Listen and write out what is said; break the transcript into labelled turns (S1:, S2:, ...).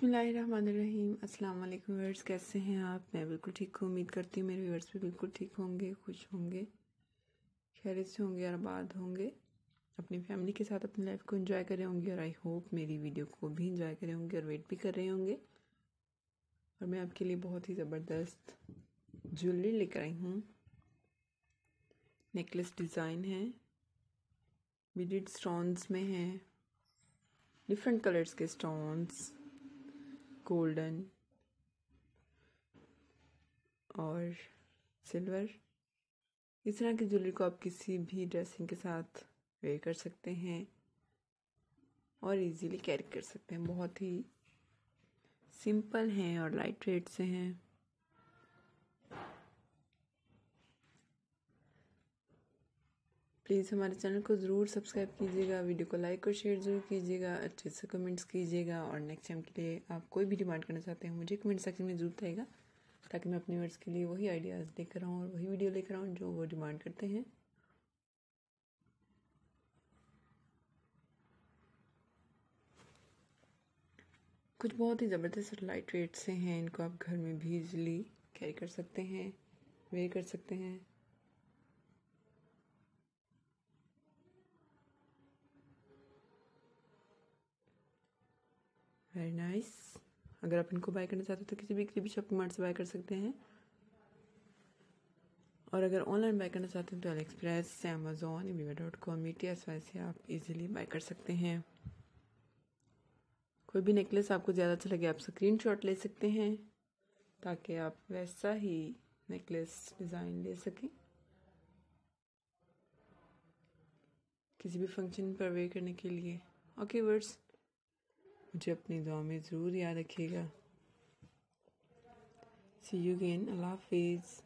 S1: बिस्मिल्लाहिर्रहमानिर्रहीम। अस्सलाम वालेकुम व्यूअर्स, कैसे हैं आप? मैं बिल्कुल ठीक हूँ, उम्मीद करती हूँ मेरे व्यूअर्स भी बिल्कुल ठीक होंगे, खुश होंगे, खैरियत से होंगे और आबाद होंगे। अपनी फैमिली के साथ अपनी लाइफ को एंजॉय कर रहे होंगे और आई होप मेरी वीडियो को भी एंजॉय कर होंगे और वेट भी कर रहे होंगे। और मैं आपके लिए बहुत ही ज़बरदस्त ज्वेलरी लेकर आई हूँ। नेकलेस डिज़ाइन है बीडेड स्टोन्स में है, डिफरेंट कलर्स के स्टोन्स। गोल्डन और सिल्वर। इस तरह की ज्वेलरी को आप किसी भी ड्रेसिंग के साथ वेयर कर सकते हैं और इजीली कैरी कर सकते हैं। बहुत ही सिंपल हैं और लाइट वेट से हैं। प्लीज़ हमारे चैनल को ज़रूर सब्सक्राइब कीजिएगा, वीडियो को लाइक और शेयर ज़रूर कीजिएगा, अच्छे से कमेंट्स कीजिएगा और नेक्स्ट टाइम के लिए आप कोई भी डिमांड करना चाहते हैं, मुझे कमेंट सेक्शन में ज़रूर आएगा ताकि मैं अपने वर्ड्स के लिए वही आइडियाज़ लेकर आऊँ और वही वीडियो लेकर आऊँ जो वो डिमांड करते हैं। कुछ बहुत ही ज़बरदस्त लाइट वेट से हैं, इनको आप घर में भी इजीली कैरी कर सकते हैं वेयर कर सकते हैं। वेरी नाइस अगर आप इनको बाय करना चाहते हो तो किसी भी किसी भी शॉपिंग मार्ट से बाय कर सकते हैं। और अगर ऑनलाइन बाय करना चाहते हैं तो एक्सप्रेस से Amazon viva dot com E T से आप इजीली बाय कर सकते हैं। कोई भी नेकलेस आपको ज़्यादा अच्छा लगे, आप स्क्रीन शॉट ले सकते हैं, ताकि आप वैसा ही नेकलेस डिज़ाइन ले सकें। किसी भी फ़ंक्शन पर वेयर करने के लिए। ओके वर्ड्स मुझे अपनी दुआ में ज़रूर याद रखिएगा। सी यू गेन अल्लाह हाफिज़